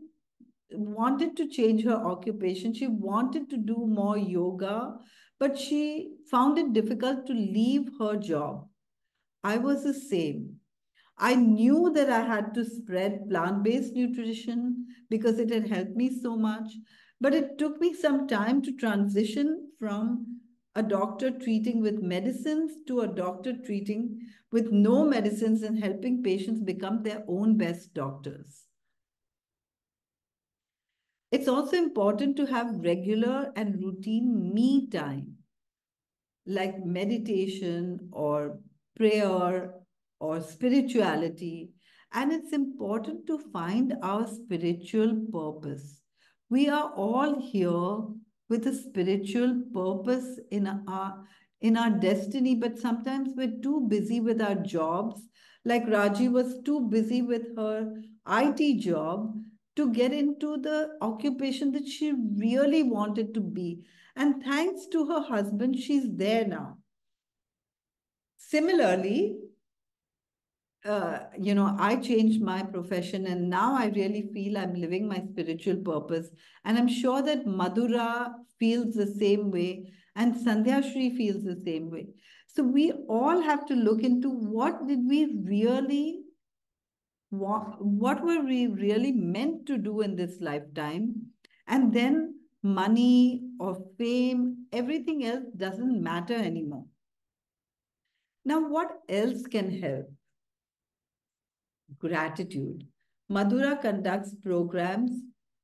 wanted to change her occupation. She wanted to do more yoga, but she found it difficult to leave her job. I was the same. I knew that I had to spread plant based nutrition because it had helped me so much. But it took me some time to transition from a doctor treating with medicines to a doctor treating with no medicines and helping patients become their own best doctors. It's also important to have regular and routine me time, like meditation or prayer or spirituality. And it's important to find our spiritual purpose. We are all here with a spiritual purpose in our in our destiny, but sometimes we're too busy with our jobs. Like Raji was too busy with her IT job to get into the occupation that she really wanted to be. And thanks to her husband, she's there now. Similarly, uh, you know, I changed my profession and now I really feel I'm living my spiritual purpose. And I'm sure that Madhura feels the same way and Sandhya Shri feels the same way. So we all have to look into what did we really, what, what were we really meant to do in this lifetime? And then money or fame, everything else doesn't matter anymore. Now, what else can help? gratitude. Madhura conducts programs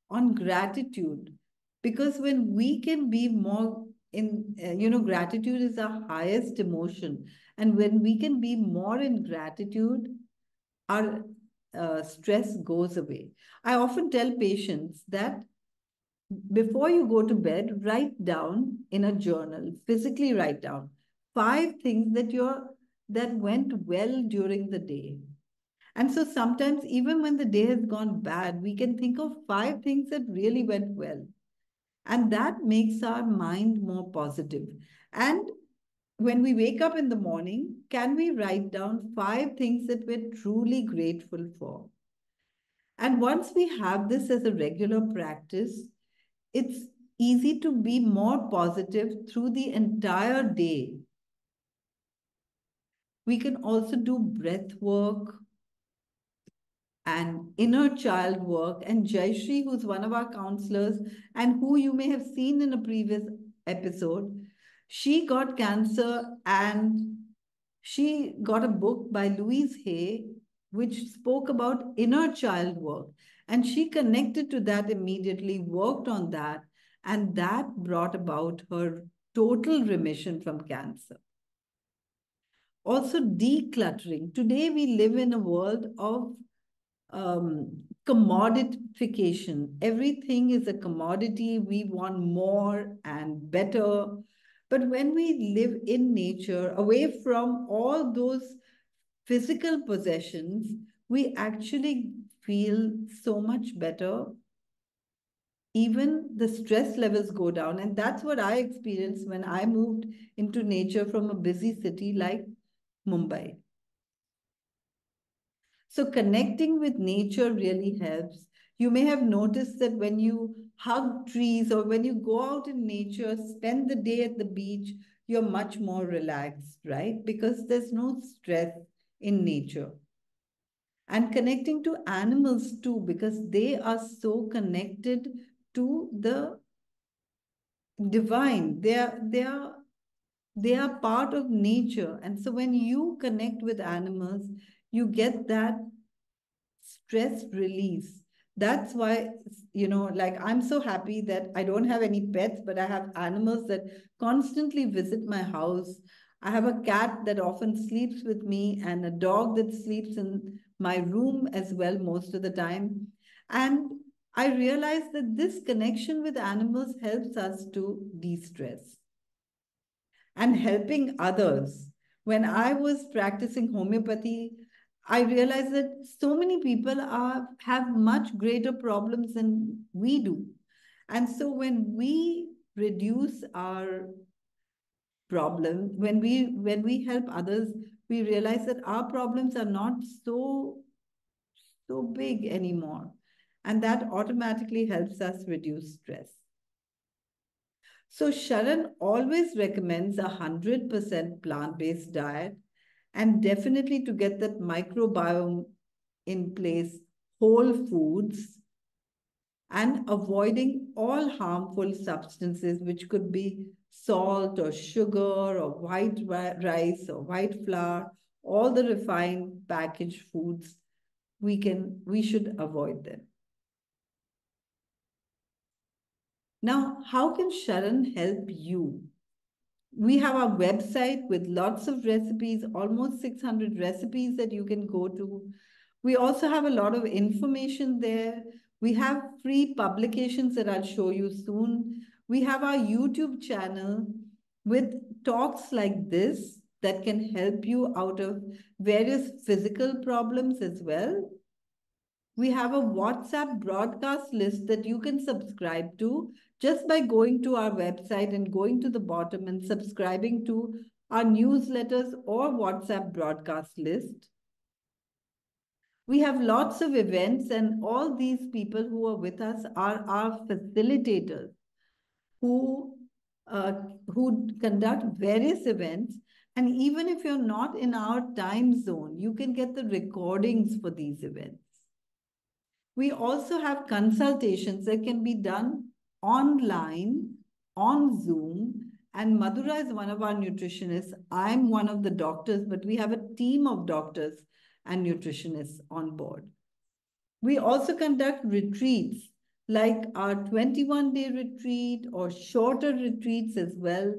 on gratitude because when we can be more in, uh, you know, gratitude is our highest emotion. And when we can be more in gratitude, our uh, stress goes away. I often tell patients that before you go to bed, write down in a journal, physically write down five things that you're that went well during the day and so sometimes, even when the day has gone bad, we can think of five things that really went well. And that makes our mind more positive. And when we wake up in the morning, can we write down five things that we're truly grateful for? And once we have this as a regular practice, it's easy to be more positive through the entire day. We can also do breath work, and inner child work. And Jaishri, who's one of our counselors and who you may have seen in a previous episode, she got cancer and she got a book by Louise Hay, which spoke about inner child work. And she connected to that immediately, worked on that, and that brought about her total remission from cancer. Also, decluttering. Today, we live in a world of um, commodification. Everything is a commodity. We want more and better. But when we live in nature, away from all those physical possessions, we actually feel so much better. even the stress levels go down. And that's what I experienced when I moved into nature from a busy city like Mumbai. So connecting with nature really helps. You may have noticed that when you hug trees or when you go out in nature, spend the day at the beach, you're much more relaxed, right? Because there's no stress in nature. And connecting to animals too, because they are so connected to the divine. They are, they are, they are part of nature. And so when you connect with animals, you get that stress release. That's why, you know, like I'm so happy that I don't have any pets, but I have animals that constantly visit my house. I have a cat that often sleeps with me and a dog that sleeps in my room as well most of the time. And I realize that this connection with animals helps us to de stress and helping others. When I was practicing homeopathy, I realize that so many people are have much greater problems than we do. And so when we reduce our problem, when we when we help others, we realize that our problems are not so so big anymore. And that automatically helps us reduce stress. So Sharan always recommends a 100% plant-based diet and definitely to get that microbiome in place, whole foods, and avoiding all harmful substances, which could be salt or sugar or white rice or white flour, all the refined packaged foods, we can we should avoid them. Now, how can Sharan help you? We have our website with lots of recipes, almost 600 recipes that you can go to. We also have a lot of information there. We have free publications that I'll show you soon. We have our YouTube channel with talks like this that can help you out of various physical problems as well. We have a WhatsApp broadcast list that you can subscribe to just by going to our website and going to the bottom and subscribing to our newsletters or WhatsApp broadcast list. We have lots of events and all these people who are with us are our facilitators who, uh, who conduct various events. And even if you're not in our time zone, you can get the recordings for these events. We also have consultations that can be done online on Zoom. And Madhura is one of our nutritionists. I'm one of the doctors, but we have a team of doctors and nutritionists on board. We also conduct retreats like our 21 day retreat or shorter retreats as well.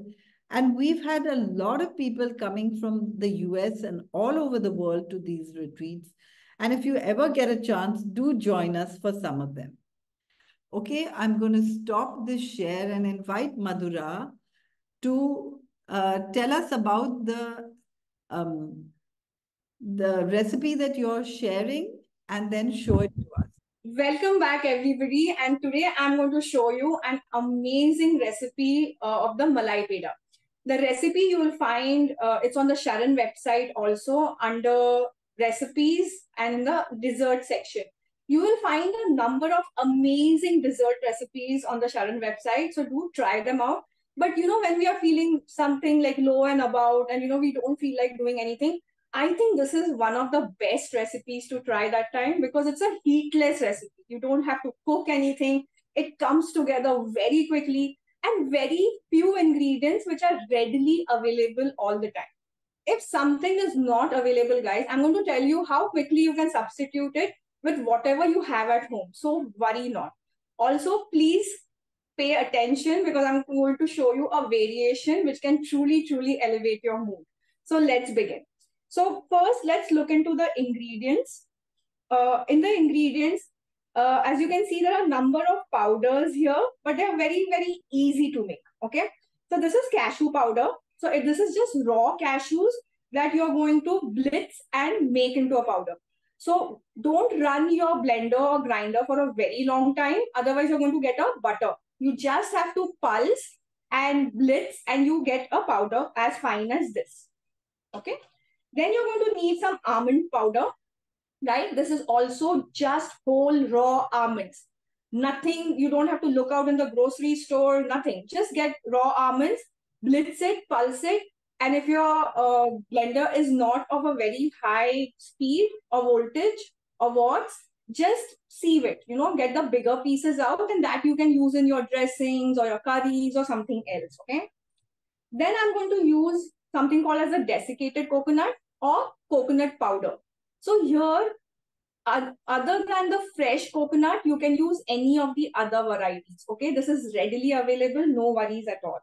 And we've had a lot of people coming from the US and all over the world to these retreats. And if you ever get a chance, do join us for some of them. Okay, I'm going to stop this share and invite Madhura to uh, tell us about the um, the recipe that you're sharing and then show it to us. Welcome back everybody and today I'm going to show you an amazing recipe uh, of the Malai Peda. The recipe you will find, uh, it's on the Sharan website also under recipes and in the dessert section you will find a number of amazing dessert recipes on the Sharan website. So do try them out. But you know, when we are feeling something like low and about, and you know, we don't feel like doing anything, I think this is one of the best recipes to try that time because it's a heatless recipe. You don't have to cook anything. It comes together very quickly and very few ingredients which are readily available all the time. If something is not available, guys, I'm going to tell you how quickly you can substitute it with whatever you have at home. So worry not. Also, please pay attention because I'm going to show you a variation which can truly, truly elevate your mood. So let's begin. So first, let's look into the ingredients. Uh, in the ingredients, uh, as you can see, there are a number of powders here, but they're very, very easy to make. Okay. So this is cashew powder. So if this is just raw cashews that you're going to blitz and make into a powder. So don't run your blender or grinder for a very long time. Otherwise, you're going to get a butter. You just have to pulse and blitz and you get a powder as fine as this. Okay. Then you're going to need some almond powder, right? This is also just whole raw almonds. Nothing, you don't have to look out in the grocery store, nothing. Just get raw almonds, blitz it, pulse it. And if your uh, blender is not of a very high speed or voltage or watts, just sieve it, you know, get the bigger pieces out and that you can use in your dressings or your curries or something else, okay? Then I'm going to use something called as a desiccated coconut or coconut powder. So here, other than the fresh coconut, you can use any of the other varieties, okay? This is readily available, no worries at all.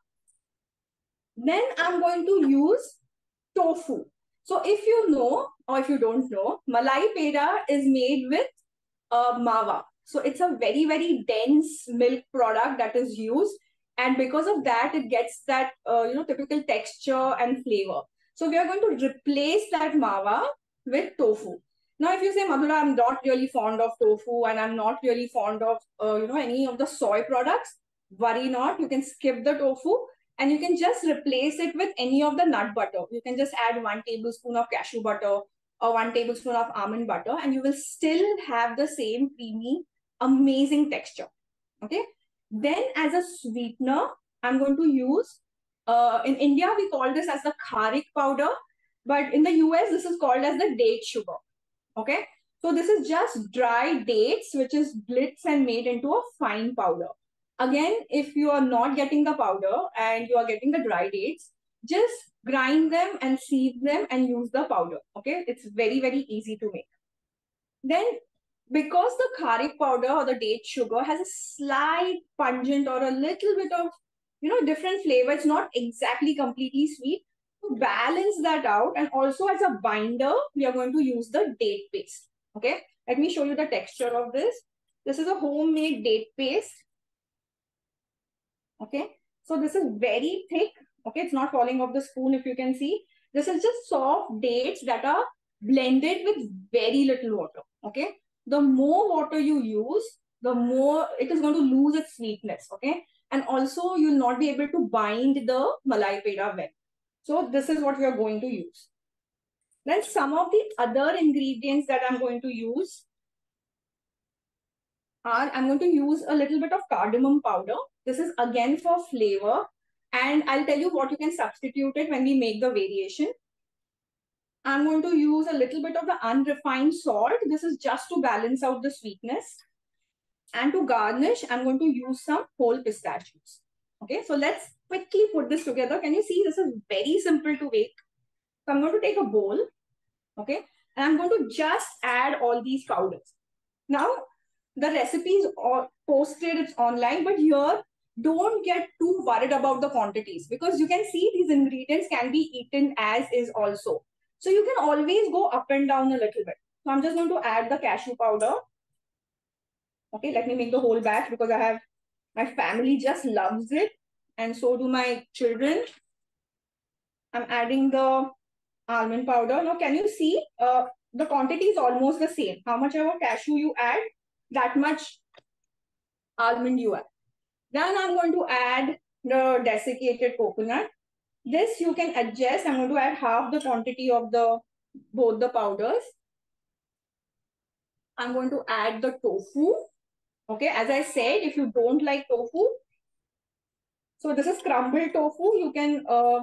Then I'm going to use tofu. So if you know, or if you don't know, Malai Peda is made with uh, mawa. So it's a very, very dense milk product that is used. And because of that, it gets that, uh, you know, typical texture and flavor. So we are going to replace that mawa with tofu. Now, if you say, Madhura, I'm not really fond of tofu and I'm not really fond of, uh, you know, any of the soy products, worry not. You can skip the tofu and you can just replace it with any of the nut butter. You can just add one tablespoon of cashew butter or one tablespoon of almond butter and you will still have the same creamy, amazing texture. Okay. Then as a sweetener, I'm going to use, uh, in India, we call this as the kharik powder, but in the US, this is called as the date sugar. Okay. So this is just dry dates, which is blitzed and made into a fine powder. Again, if you are not getting the powder and you are getting the dry dates, just grind them and sieve them and use the powder. Okay, it's very, very easy to make. Then, because the kharik powder or the date sugar has a slight pungent or a little bit of, you know, different flavor, it's not exactly completely sweet. To balance that out, and also as a binder, we are going to use the date paste. Okay, let me show you the texture of this. This is a homemade date paste. Okay, so this is very thick Okay, it's not falling off the spoon if you can see. This is just soft dates that are blended with very little water. Okay, the more water you use, the more it is going to lose its sweetness. Okay, and also you'll not be able to bind the malai peda well. So this is what we are going to use. Then some of the other ingredients that I'm going to use are I'm going to use a little bit of cardamom powder. This is again for flavor and I'll tell you what you can substitute it when we make the variation. I'm going to use a little bit of the unrefined salt. This is just to balance out the sweetness. And to garnish, I'm going to use some whole pistachios. Okay, so let's quickly put this together. Can you see this is very simple to make? So I'm going to take a bowl. Okay, and I'm going to just add all these powders. Now, the recipe is all posted, it's online, but here don't get too worried about the quantities because you can see these ingredients can be eaten as is also. So you can always go up and down a little bit. So I'm just going to add the cashew powder. Okay, let me make the whole batch because I have, my family just loves it. And so do my children. I'm adding the almond powder. Now, can you see uh, the quantity is almost the same. How much ever cashew you add, that much almond you add. Then I'm going to add the desiccated coconut. This you can adjust. I'm going to add half the quantity of the both the powders. I'm going to add the tofu. Okay, as I said, if you don't like tofu, so this is crumbled tofu. You can uh,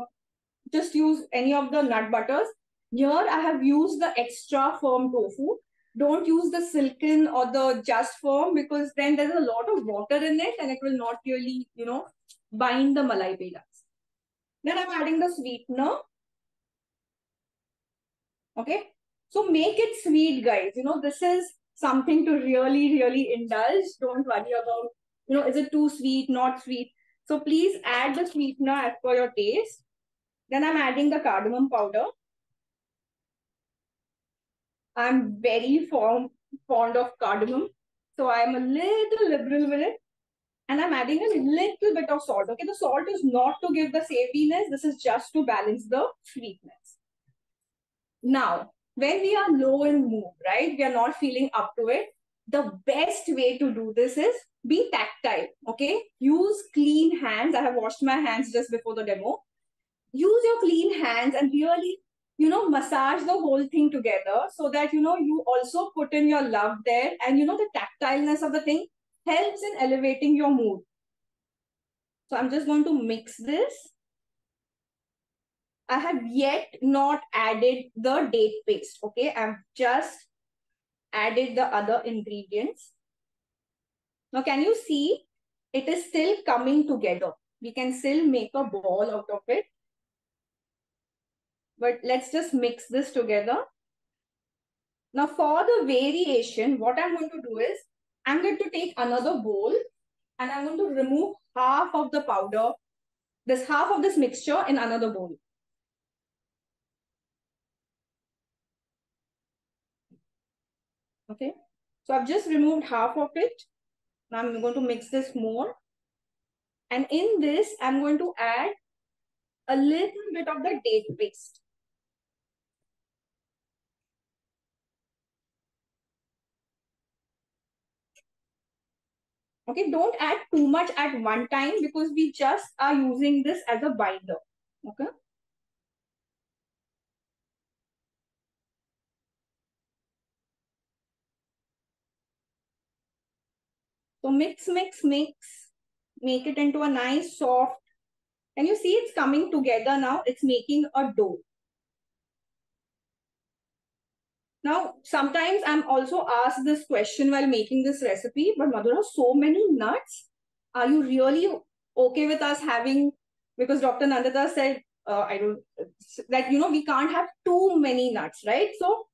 just use any of the nut butters. Here I have used the extra firm tofu don't use the silken or the just form because then there's a lot of water in it and it will not really, you know, bind the malai pedas. Then I'm adding the sweetener. Okay. So make it sweet, guys. You know, this is something to really, really indulge. Don't worry about, you know, is it too sweet, not sweet. So please add the sweetener as per your taste. Then I'm adding the cardamom powder. I'm very fond, fond of cardamom. So I'm a little liberal with it. And I'm adding a little bit of salt. Okay, the salt is not to give the savoriness. This is just to balance the sweetness. Now, when we are low in mood, right? We are not feeling up to it. The best way to do this is be tactile, okay? Use clean hands. I have washed my hands just before the demo. Use your clean hands and really, you know, massage the whole thing together so that, you know, you also put in your love there and, you know, the tactileness of the thing helps in elevating your mood. So I'm just going to mix this. I have yet not added the date paste. Okay, I've just added the other ingredients. Now, can you see it is still coming together? We can still make a ball out of it. But let's just mix this together. Now, for the variation, what I'm going to do is I'm going to take another bowl and I'm going to remove half of the powder, this half of this mixture in another bowl. Okay, so I've just removed half of it. Now I'm going to mix this more. And in this, I'm going to add a little bit of the date paste. Okay, don't add too much at one time because we just are using this as a binder. Okay. So mix, mix, mix. Make it into a nice soft. Can you see it's coming together now? It's making a dough. Now, sometimes I'm also asked this question while making this recipe, but Madhura, so many nuts. Are you really okay with us having, because Dr. Nandita said, uh, I don't, that, you know, we can't have too many nuts, right? So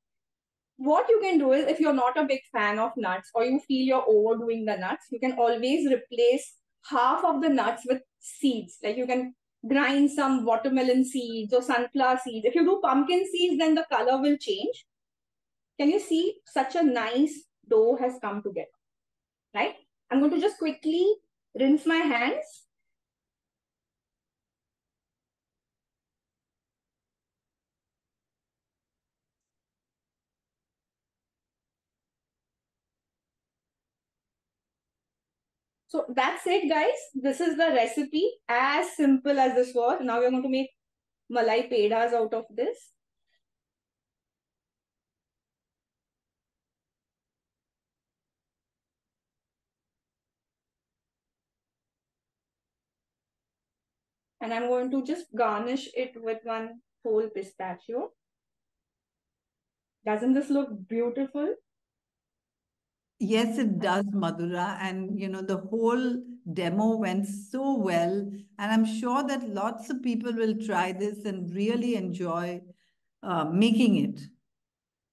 what you can do is if you're not a big fan of nuts or you feel you're overdoing the nuts, you can always replace half of the nuts with seeds. Like you can grind some watermelon seeds or sunflower seeds. If you do pumpkin seeds, then the color will change. Can you see such a nice dough has come together, right? I'm going to just quickly rinse my hands. So that's it, guys. This is the recipe as simple as this was. Now we're going to make malai pedas out of this. And I'm going to just garnish it with one whole pistachio. Doesn't this look beautiful? Yes, it does, Madhura. And, you know, the whole demo went so well. And I'm sure that lots of people will try this and really enjoy uh, making it.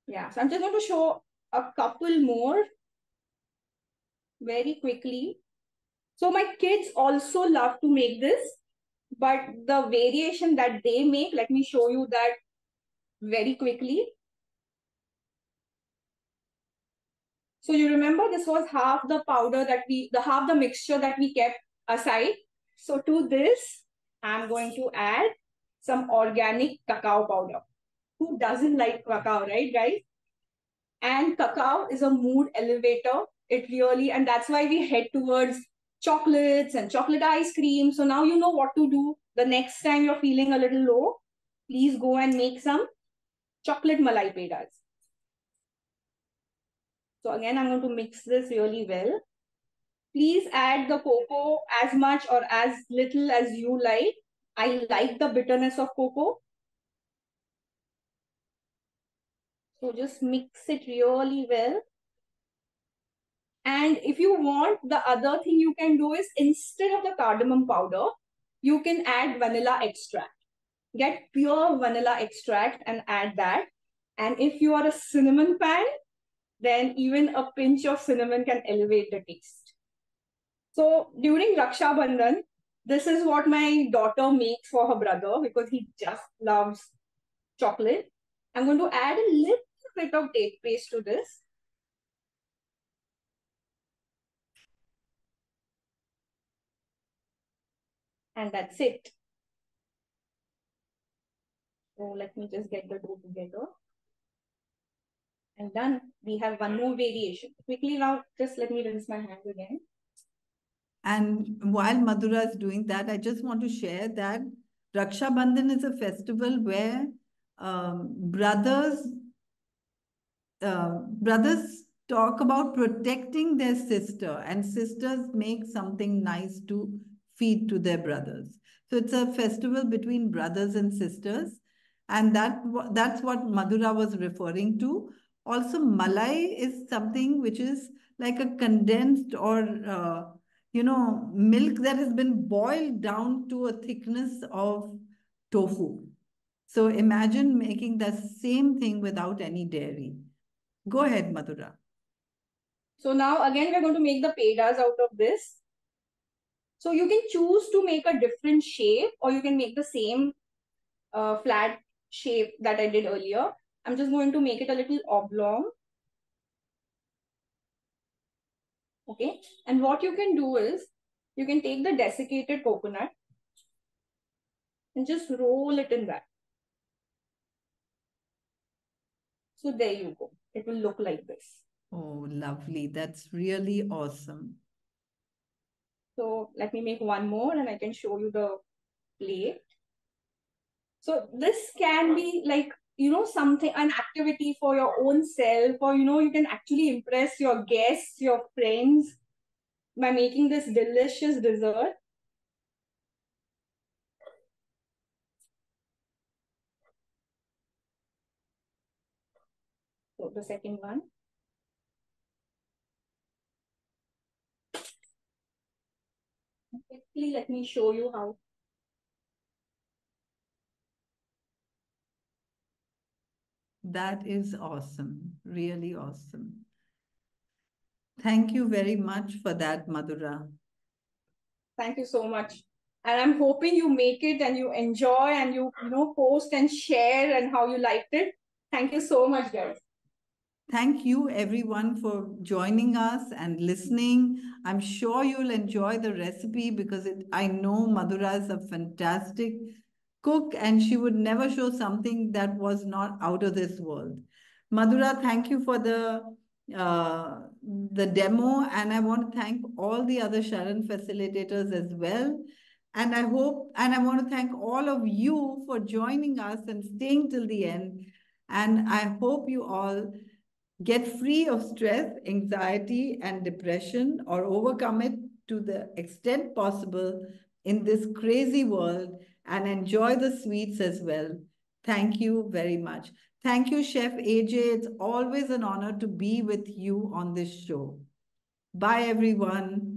Yeah, so I'm just going to show a couple more very quickly. So my kids also love to make this but the variation that they make, let me show you that very quickly. So you remember this was half the powder that we, the half the mixture that we kept aside. So to this, I'm going to add some organic cacao powder. Who doesn't like cacao, right guys? And cacao is a mood elevator. It really, and that's why we head towards chocolates and chocolate ice cream. So now you know what to do. The next time you're feeling a little low, please go and make some chocolate malai pedas. So again, I'm going to mix this really well. Please add the cocoa as much or as little as you like. I like the bitterness of cocoa. So just mix it really well. And if you want, the other thing you can do is instead of the cardamom powder, you can add vanilla extract. Get pure vanilla extract and add that. And if you are a cinnamon fan, then even a pinch of cinnamon can elevate the taste. So during Raksha Bandhan, this is what my daughter makes for her brother because he just loves chocolate. I'm going to add a little bit of date paste to this. And that's it. So let me just get the two together. And done. We have one more variation. Quickly now, just let me rinse my hands again. And while Madhura is doing that, I just want to share that Raksha Bandhan is a festival where um, brothers uh, brothers talk about protecting their sister and sisters make something nice to feed to their brothers. So it's a festival between brothers and sisters. And that that's what Madhura was referring to. Also, Malai is something which is like a condensed or, uh, you know, milk that has been boiled down to a thickness of tofu. So imagine making the same thing without any dairy. Go ahead, Madhura. So now again, we're going to make the pedas out of this. So you can choose to make a different shape or you can make the same uh, flat shape that I did earlier. I'm just going to make it a little oblong. Okay. And what you can do is you can take the desiccated coconut and just roll it in that. So there you go. It will look like this. Oh, lovely. That's really awesome. So let me make one more and I can show you the plate. So this can be like, you know, something, an activity for your own self, or, you know, you can actually impress your guests, your friends by making this delicious dessert. So the second one. Quickly, let me show you how. That is awesome. Really awesome. Thank you very much for that, Madhura. Thank you so much. And I'm hoping you make it and you enjoy and you, you know, post and share and how you liked it. Thank you so much, guys. Thank you everyone for joining us and listening. I'm sure you'll enjoy the recipe because it, I know Madhura is a fantastic cook and she would never show something that was not out of this world. Madhura, thank you for the uh, the demo and I want to thank all the other Sharan facilitators as well. And I hope, and I want to thank all of you for joining us and staying till the end. And I hope you all Get free of stress, anxiety, and depression, or overcome it to the extent possible in this crazy world and enjoy the sweets as well. Thank you very much. Thank you, Chef AJ. It's always an honor to be with you on this show. Bye, everyone.